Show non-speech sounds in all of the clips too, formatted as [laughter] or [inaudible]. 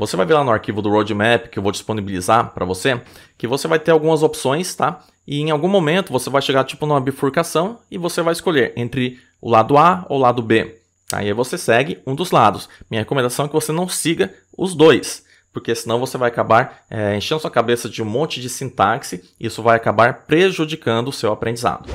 você vai ver lá no arquivo do roadmap que eu vou disponibilizar para você, que você vai ter algumas opções, tá? E em algum momento você vai chegar tipo numa bifurcação e você vai escolher entre o lado A ou o lado B. Aí você segue um dos lados. Minha recomendação é que você não siga os dois, porque senão você vai acabar é, enchendo sua cabeça de um monte de sintaxe e isso vai acabar prejudicando o seu aprendizado.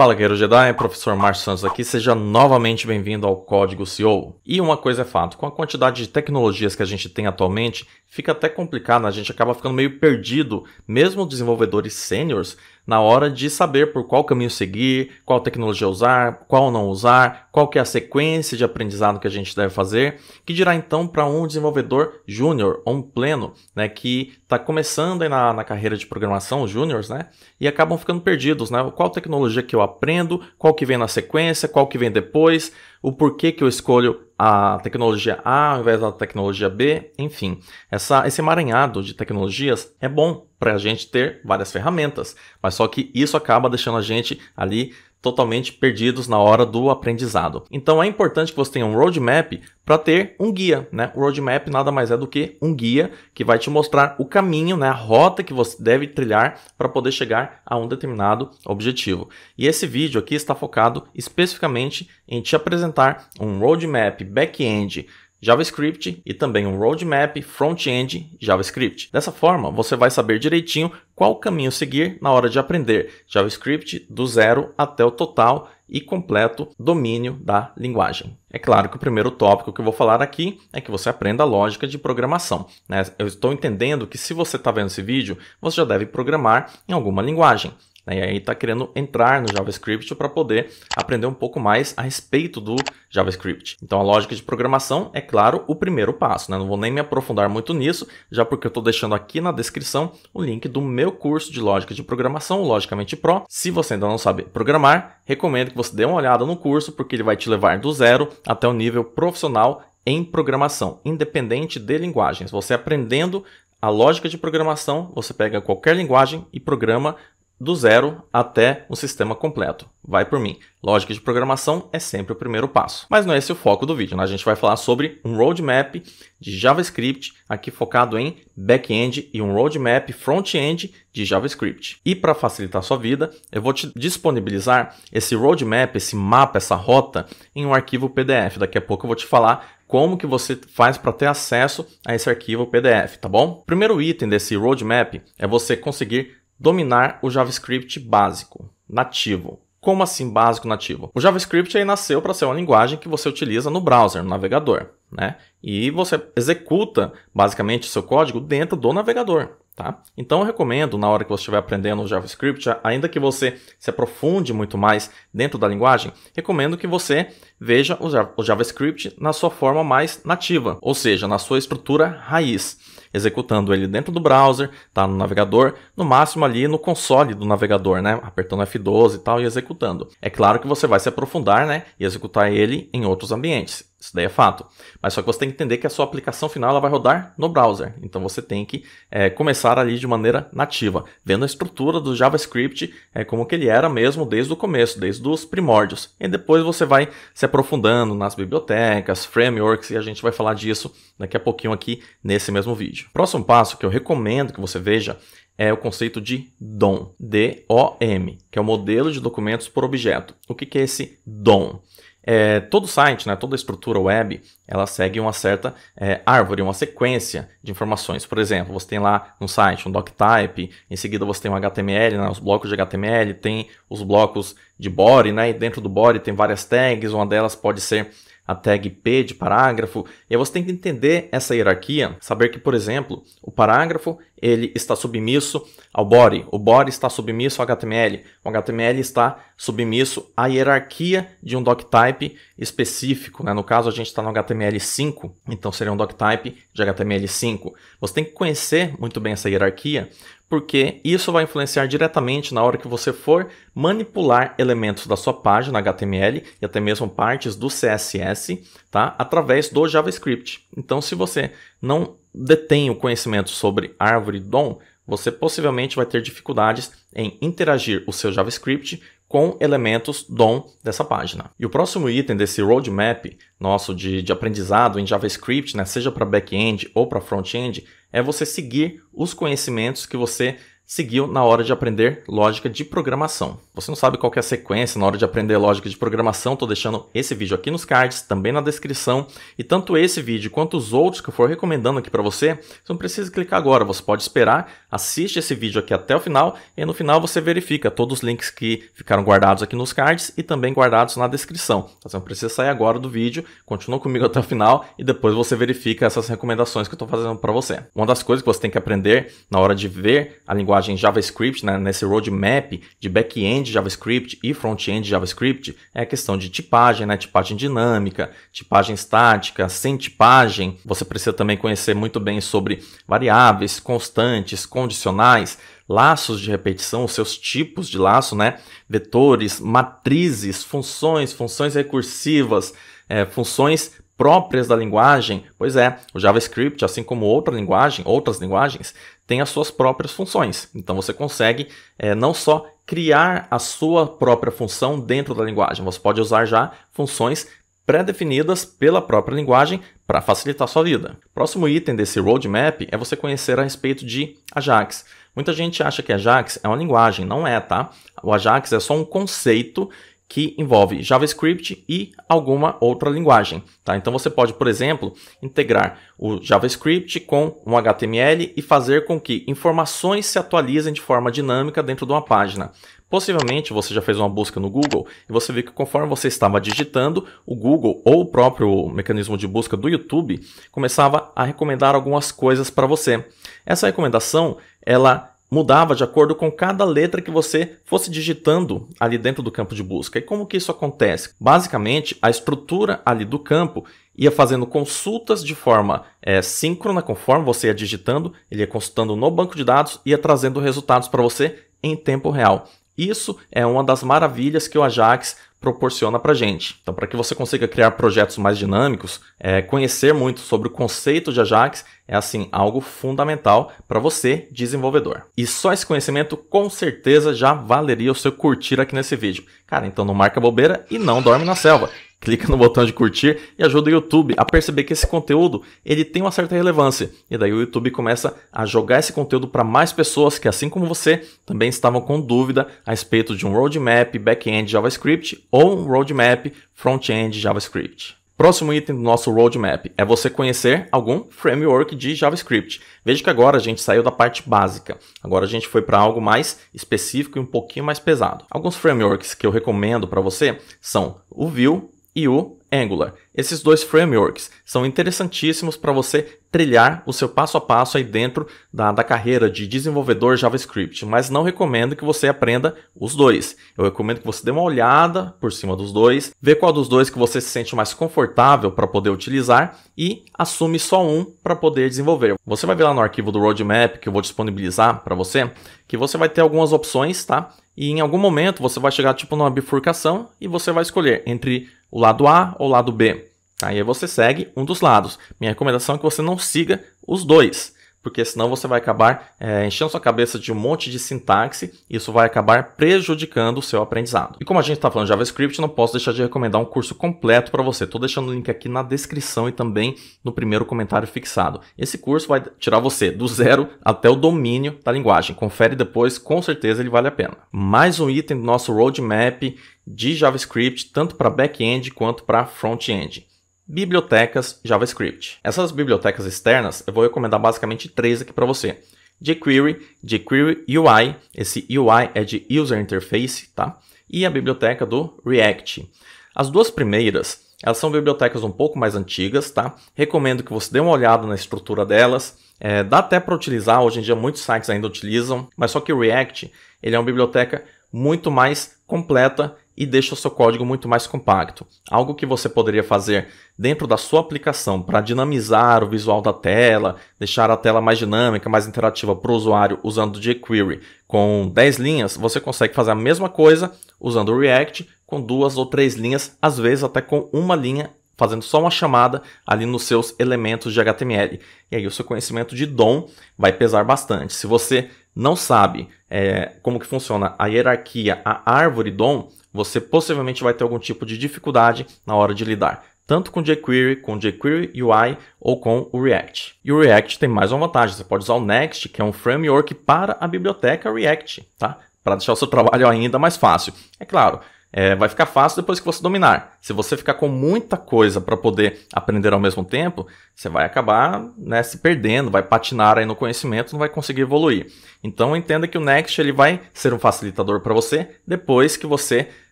Fala Guerreiro Jedi, professor Márcio Santos aqui, seja novamente bem-vindo ao Código CEO. E uma coisa é fato, com a quantidade de tecnologias que a gente tem atualmente, fica até complicado, a gente acaba ficando meio perdido, mesmo desenvolvedores sêniores, na hora de saber por qual caminho seguir, qual tecnologia usar, qual não usar, qual que é a sequência de aprendizado que a gente deve fazer, que dirá então para um desenvolvedor júnior ou um pleno, né, que está começando na, na carreira de programação, os júniores, né, e acabam ficando perdidos, né, qual tecnologia que eu aprendo, qual que vem na sequência, qual que vem depois, o porquê que eu escolho a tecnologia A ao invés da tecnologia B, enfim. Essa, esse emaranhado de tecnologias é bom para a gente ter várias ferramentas, mas só que isso acaba deixando a gente ali totalmente perdidos na hora do aprendizado. Então é importante que você tenha um roadmap para ter um guia, né? O roadmap nada mais é do que um guia que vai te mostrar o caminho, né, a rota que você deve trilhar para poder chegar a um determinado objetivo. E esse vídeo aqui está focado especificamente em te apresentar um roadmap back-end JavaScript e também um roadmap front-end JavaScript. Dessa forma, você vai saber direitinho qual caminho seguir na hora de aprender JavaScript do zero até o total e completo domínio da linguagem. É claro que o primeiro tópico que eu vou falar aqui é que você aprenda a lógica de programação. Né? Eu estou entendendo que se você está vendo esse vídeo, você já deve programar em alguma linguagem. Né? E aí está querendo entrar no JavaScript para poder aprender um pouco mais a respeito do JavaScript. Então a lógica de programação é, claro, o primeiro passo. Né? Não vou nem me aprofundar muito nisso, já porque eu estou deixando aqui na descrição o link do meu curso de lógica de programação, Logicamente Pro. Se você ainda não sabe programar, recomendo que você dê uma olhada no curso, porque ele vai te levar do zero até o nível profissional em programação, independente de linguagens. Você aprendendo a lógica de programação, você pega qualquer linguagem e programa do zero até o sistema completo. Vai por mim. Lógica de programação é sempre o primeiro passo. Mas não é esse o foco do vídeo. Né? A gente vai falar sobre um roadmap de JavaScript, aqui focado em back-end, e um roadmap front-end de JavaScript. E para facilitar a sua vida, eu vou te disponibilizar esse roadmap, esse mapa, essa rota, em um arquivo PDF. Daqui a pouco eu vou te falar como que você faz para ter acesso a esse arquivo PDF, tá bom? O primeiro item desse roadmap é você conseguir dominar o JavaScript básico, nativo. Como assim básico nativo? O JavaScript aí nasceu para ser uma linguagem que você utiliza no browser, no navegador, né? E você executa basicamente o seu código dentro do navegador, tá? Então eu recomendo na hora que você estiver aprendendo o JavaScript, ainda que você se aprofunde muito mais dentro da linguagem, recomendo que você veja o JavaScript na sua forma mais nativa, ou seja, na sua estrutura raiz executando ele dentro do browser, tá no navegador, no máximo ali no console do navegador, né? Apertando F12 e tal e executando. É claro que você vai se aprofundar, né? E executar ele em outros ambientes. Isso daí é fato. Mas só que você tem que entender que a sua aplicação final ela vai rodar no browser. Então você tem que é, começar ali de maneira nativa, vendo a estrutura do JavaScript é, como que ele era mesmo desde o começo, desde os primórdios. E depois você vai se aprofundando nas bibliotecas, frameworks, e a gente vai falar disso daqui a pouquinho aqui nesse mesmo vídeo. Próximo passo que eu recomendo que você veja é o conceito de DOM, D-O-M, que é o modelo de documentos por objeto. O que, que é esse DOM? É, todo site, né, toda estrutura web, ela segue uma certa é, árvore, uma sequência de informações. Por exemplo, você tem lá no site um doctype, em seguida você tem um HTML, né, os blocos de HTML, tem os blocos de body, né, e dentro do body tem várias tags, uma delas pode ser a tag P de parágrafo, e aí você tem que entender essa hierarquia, saber que, por exemplo, o parágrafo ele está submisso ao body, o body está submisso ao HTML, o HTML está submisso à hierarquia de um doctype específico, né? no caso a gente está no HTML5, então seria um doctype de HTML5. Você tem que conhecer muito bem essa hierarquia, porque isso vai influenciar diretamente na hora que você for manipular elementos da sua página HTML e até mesmo partes do CSS, tá? Através do JavaScript. Então, se você não detém o conhecimento sobre árvore DOM, você possivelmente vai ter dificuldades em interagir o seu JavaScript com elementos DOM dessa página. E o próximo item desse roadmap nosso de, de aprendizado em JavaScript, né, seja para back-end ou para front-end, é você seguir os conhecimentos que você seguiu na hora de aprender lógica de programação. Você não sabe qual é a sequência na hora de aprender lógica de programação, estou deixando esse vídeo aqui nos cards, também na descrição, e tanto esse vídeo quanto os outros que eu for recomendando aqui para você, você não precisa clicar agora, você pode esperar, assiste esse vídeo aqui até o final, e no final você verifica todos os links que ficaram guardados aqui nos cards e também guardados na descrição. Você não precisa sair agora do vídeo, continua comigo até o final e depois você verifica essas recomendações que eu estou fazendo para você. Uma das coisas que você tem que aprender na hora de ver a linguagem linguagem JavaScript, né, nesse roadmap de back-end JavaScript e front-end JavaScript, é a questão de tipagem, né, tipagem dinâmica, tipagem estática, sem tipagem. Você precisa também conhecer muito bem sobre variáveis, constantes, condicionais, laços de repetição, os seus tipos de laço, né, vetores, matrizes, funções, funções recursivas, é, funções próprias da linguagem, pois é, o JavaScript, assim como outra linguagem, outras linguagens, tem as suas próprias funções. Então você consegue é, não só criar a sua própria função dentro da linguagem, você pode usar já funções pré-definidas pela própria linguagem para facilitar sua vida. Próximo item desse roadmap é você conhecer a respeito de Ajax. Muita gente acha que Ajax é uma linguagem, não é, tá? O Ajax é só um conceito que envolve JavaScript e alguma outra linguagem. Tá? Então você pode, por exemplo, integrar o JavaScript com um HTML e fazer com que informações se atualizem de forma dinâmica dentro de uma página. Possivelmente você já fez uma busca no Google e você viu que conforme você estava digitando, o Google ou o próprio mecanismo de busca do YouTube começava a recomendar algumas coisas para você. Essa recomendação, ela mudava de acordo com cada letra que você fosse digitando ali dentro do campo de busca. E como que isso acontece? Basicamente, a estrutura ali do campo ia fazendo consultas de forma é, síncrona, conforme você ia digitando, ele ia consultando no banco de dados e ia trazendo resultados para você em tempo real. Isso é uma das maravilhas que o Ajax proporciona para gente. Então, para que você consiga criar projetos mais dinâmicos, é, conhecer muito sobre o conceito de Ajax é assim algo fundamental para você, desenvolvedor. E só esse conhecimento com certeza já valeria o seu curtir aqui nesse vídeo. Cara, então não marca bobeira e não dorme na selva clica no botão de curtir e ajuda o YouTube a perceber que esse conteúdo ele tem uma certa relevância. E daí o YouTube começa a jogar esse conteúdo para mais pessoas que, assim como você, também estavam com dúvida a respeito de um roadmap back-end JavaScript ou um roadmap front-end JavaScript. Próximo item do nosso roadmap é você conhecer algum framework de JavaScript. Veja que agora a gente saiu da parte básica. Agora a gente foi para algo mais específico e um pouquinho mais pesado. Alguns frameworks que eu recomendo para você são o Vue, e o Angular. Esses dois frameworks são interessantíssimos para você trilhar o seu passo a passo aí dentro da, da carreira de desenvolvedor JavaScript, mas não recomendo que você aprenda os dois. Eu recomendo que você dê uma olhada por cima dos dois, vê qual dos dois que você se sente mais confortável para poder utilizar e assume só um para poder desenvolver. Você vai ver lá no arquivo do roadmap que eu vou disponibilizar para você, que você vai ter algumas opções, tá? E em algum momento você vai chegar tipo numa bifurcação e você vai escolher entre o lado A ou o lado B. Aí você segue um dos lados. Minha recomendação é que você não siga os dois, porque senão você vai acabar é, enchendo sua cabeça de um monte de sintaxe e isso vai acabar prejudicando o seu aprendizado. E como a gente está falando de JavaScript, não posso deixar de recomendar um curso completo para você. Estou deixando o link aqui na descrição e também no primeiro comentário fixado. Esse curso vai tirar você do zero até o domínio da linguagem. Confere depois, com certeza ele vale a pena. Mais um item do nosso roadmap de JavaScript, tanto para back-end quanto para front-end. Bibliotecas JavaScript. Essas bibliotecas externas, eu vou recomendar basicamente três aqui para você. jQuery, jQuery UI, esse UI é de User Interface, tá? E a biblioteca do React. As duas primeiras, elas são bibliotecas um pouco mais antigas, tá? Recomendo que você dê uma olhada na estrutura delas. É, dá até para utilizar, hoje em dia muitos sites ainda utilizam, mas só que o React, ele é uma biblioteca muito mais completa e deixa o seu código muito mais compacto. Algo que você poderia fazer dentro da sua aplicação para dinamizar o visual da tela, deixar a tela mais dinâmica, mais interativa para o usuário usando jQuery com 10 linhas, você consegue fazer a mesma coisa usando o React com duas ou três linhas, às vezes até com uma linha fazendo só uma chamada ali nos seus elementos de HTML. E aí o seu conhecimento de DOM vai pesar bastante. Se você não sabe é, como que funciona a hierarquia, a árvore DOM, você possivelmente vai ter algum tipo de dificuldade na hora de lidar tanto com jQuery, com jQuery UI ou com o React. E o React tem mais uma vantagem, você pode usar o Next, que é um framework para a biblioteca React, tá? Para deixar o seu [laughs] trabalho ainda mais fácil. É claro, é, vai ficar fácil depois que você dominar. Se você ficar com muita coisa para poder aprender ao mesmo tempo, você vai acabar né, se perdendo, vai patinar aí no conhecimento, não vai conseguir evoluir. Então entenda que o Next ele vai ser um facilitador para você depois que você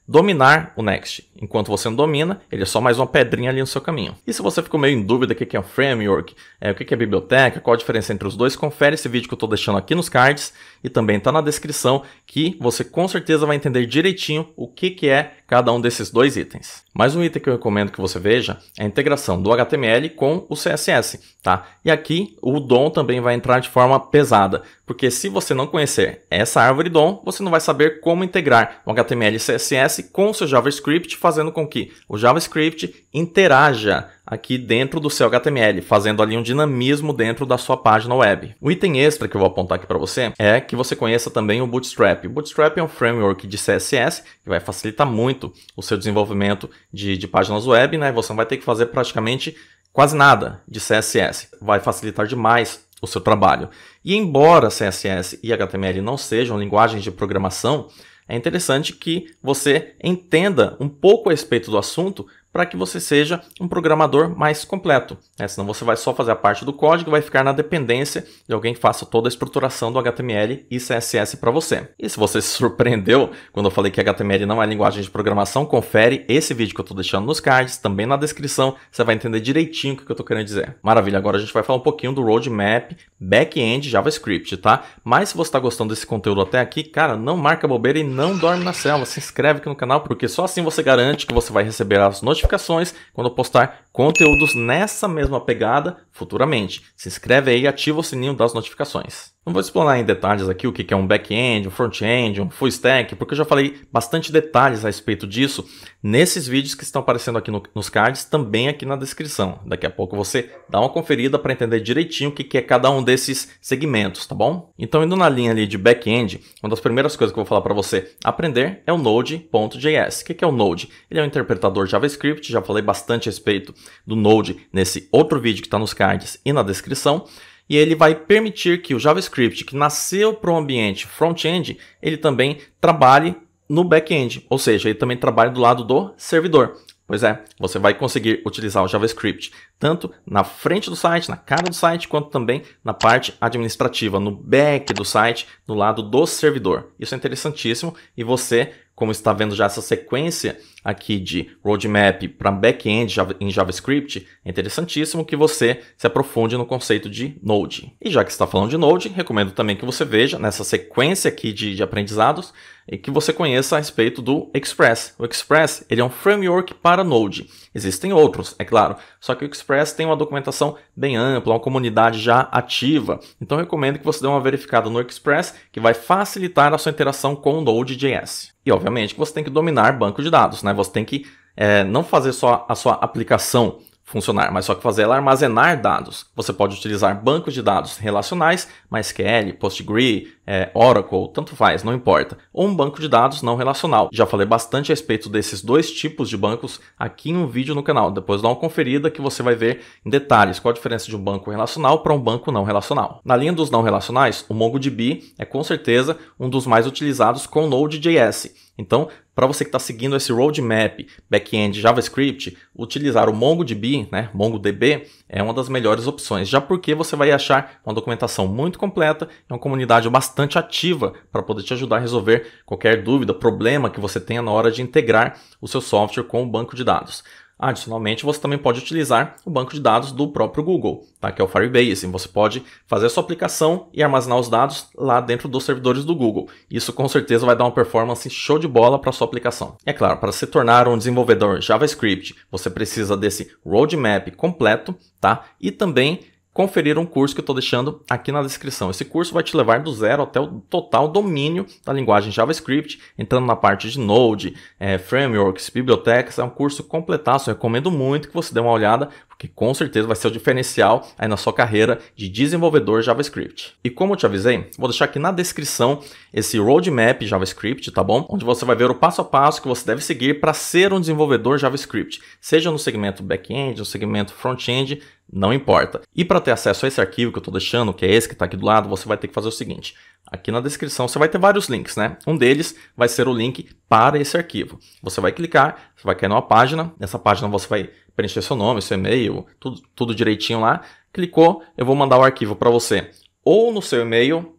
dominar o Next. Enquanto você não domina, ele é só mais uma pedrinha ali no seu caminho. E se você ficou meio em dúvida o que é um framework, é, o que é biblioteca, qual a diferença entre os dois, confere esse vídeo que eu estou deixando aqui nos cards e também está na descrição que você com certeza vai entender direitinho o que, que é cada um desses dois itens. Mais um item que eu recomendo que você veja é a integração do HTML com o CSS, tá? E aqui o DOM também vai entrar de forma pesada, porque se você não conhecer essa árvore DOM, você não vai saber como integrar o HTML e CSS com o seu JavaScript, fazendo com que o JavaScript interaja aqui dentro do seu HTML, fazendo ali um dinamismo dentro da sua página web. O item extra que eu vou apontar aqui para você é que você conheça também o Bootstrap. O Bootstrap é um framework de CSS que vai facilitar muito o seu desenvolvimento de, de páginas web, né? Você não vai ter que fazer praticamente quase nada de CSS. Vai facilitar demais o seu trabalho. E embora CSS e HTML não sejam linguagens de programação, é interessante que você entenda um pouco a respeito do assunto para que você seja um programador mais completo. Né? Senão você vai só fazer a parte do código e vai ficar na dependência de alguém que faça toda a estruturação do HTML e CSS para você. E se você [laughs] se surpreendeu quando eu falei que HTML não é linguagem de programação, confere esse vídeo que eu estou deixando nos cards, também na descrição, você vai entender direitinho o que eu estou querendo dizer. Maravilha, agora a gente vai falar um pouquinho do roadmap back-end JavaScript, tá? Mas se você está gostando desse conteúdo até aqui, cara, não marca bobeira e não dorme na selva. Se inscreve aqui no canal, porque só assim você garante que você vai receber as notificações notificações quando eu postar conteúdos nessa mesma pegada futuramente. Se inscreve aí e ativa o sininho das notificações. Não vou explorar em detalhes aqui o que é um back-end, um front-end, um full stack, porque eu já falei bastante detalhes a respeito disso nesses vídeos que estão aparecendo aqui no, nos cards, também aqui na descrição. Daqui a pouco você dá uma conferida para entender direitinho o que é cada um desses segmentos, tá bom? Então, indo na linha ali de back-end, uma das primeiras coisas que eu vou falar para você aprender é o Node.js. O que é o Node? Ele é um interpretador JavaScript, já falei bastante a respeito do Node nesse outro vídeo que está nos cards e na descrição e ele vai permitir que o JavaScript que nasceu para o ambiente front-end, ele também trabalhe no back-end, ou seja, ele também trabalha do lado do servidor. Pois é, você vai conseguir utilizar o JavaScript tanto na frente do site, na cara do site, quanto também na parte administrativa, no back do site, no lado do servidor. Isso é interessantíssimo e você como está vendo já essa sequência aqui de roadmap para back-end em JavaScript, é interessantíssimo que você se aprofunde no conceito de Node. E já que está falando de Node, recomendo também que você veja nessa sequência aqui de, de aprendizados e que você conheça a respeito do Express. O Express ele é um framework para Node. Existem outros, é claro, só que o Express tem uma documentação bem ampla, uma comunidade já ativa. Então recomendo que você dê uma verificada no Express, que vai facilitar a sua interação com o Node.js. E obviamente que você tem que dominar banco de dados, né? Você tem que é, não fazer só a sua aplicação funcionar, mas só que fazer ela armazenar dados. Você pode utilizar bancos de dados relacionais, MySQL, PostgreSQL, é, Oracle, tanto faz, não importa. Ou um banco de dados não relacional. Já falei bastante a respeito desses dois tipos de bancos aqui em um vídeo no canal. Depois dá uma conferida que você vai ver em detalhes qual a diferença de um banco relacional para um banco não relacional. Na linha dos não relacionais, o MongoDB é com certeza um dos mais utilizados com Node.js. Então, para você que está seguindo esse roadmap back-end JavaScript, utilizar o MongoDB, né, MongoDB, é uma das melhores opções, já porque você vai achar uma documentação muito completa e uma comunidade bastante ativa para poder te ajudar a resolver qualquer dúvida, problema que você tenha na hora de integrar o seu software com o banco de dados. Adicionalmente, você também pode utilizar o banco de dados do próprio Google, tá? que é o Firebase. Você pode fazer a sua aplicação e armazenar os dados lá dentro dos servidores do Google. Isso com certeza vai dar uma performance show de bola para a sua aplicação. É claro, para se tornar um desenvolvedor JavaScript, você precisa desse roadmap completo tá? e também conferir um curso que eu estou deixando aqui na descrição. Esse curso vai te levar do zero até o total domínio da linguagem JavaScript, entrando na parte de Node, é, frameworks, bibliotecas. É um curso completaço, eu recomendo muito que você dê uma olhada, porque com certeza vai ser o diferencial aí na sua carreira de desenvolvedor JavaScript. E como eu te avisei, vou deixar aqui na descrição esse roadmap JavaScript, tá bom? Onde você vai ver o passo a passo que você deve seguir para ser um desenvolvedor JavaScript, seja no segmento back-end, no segmento front-end, não importa. E para ter acesso a esse arquivo que eu estou deixando, que é esse que está aqui do lado, você vai ter que fazer o seguinte. Aqui na descrição você vai ter vários links, né? Um deles vai ser o link para esse arquivo. Você vai clicar, você vai cair numa página. Nessa página você vai preencher seu nome, seu e-mail, tudo, tudo direitinho lá. Clicou, eu vou mandar o arquivo para você. Ou no seu e-mail,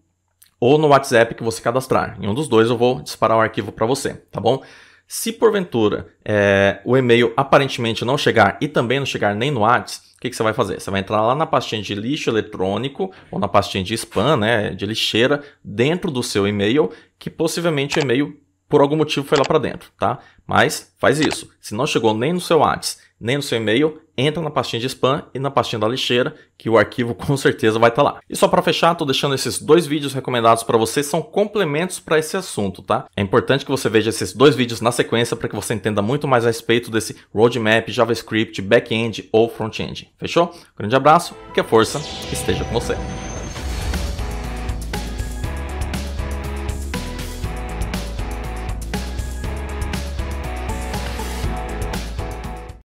ou no WhatsApp que você cadastrar. Em um dos dois eu vou disparar o arquivo para você, tá bom? Se porventura é, o e-mail aparentemente não chegar e também não chegar nem no WhatsApp, o que, que, você vai fazer? Você vai entrar lá na pastinha de lixo eletrônico ou na pastinha de spam, né, de lixeira, dentro do seu e-mail, que possivelmente o e-mail por algum motivo foi lá para dentro, tá? Mas faz isso. Se não chegou nem no seu WhatsApp, nem no seu e-mail, entra na pastinha de spam e na pastinha da lixeira, que o arquivo [laughs] com certeza vai estar tá lá. E só para fechar, tô deixando esses dois vídeos recomendados para você, são complementos para esse assunto, tá? É importante que você veja esses dois vídeos na sequência para que você entenda muito mais a respeito desse roadmap, JavaScript, back-end ou front-end. Fechou? Grande abraço, que a força esteja com você.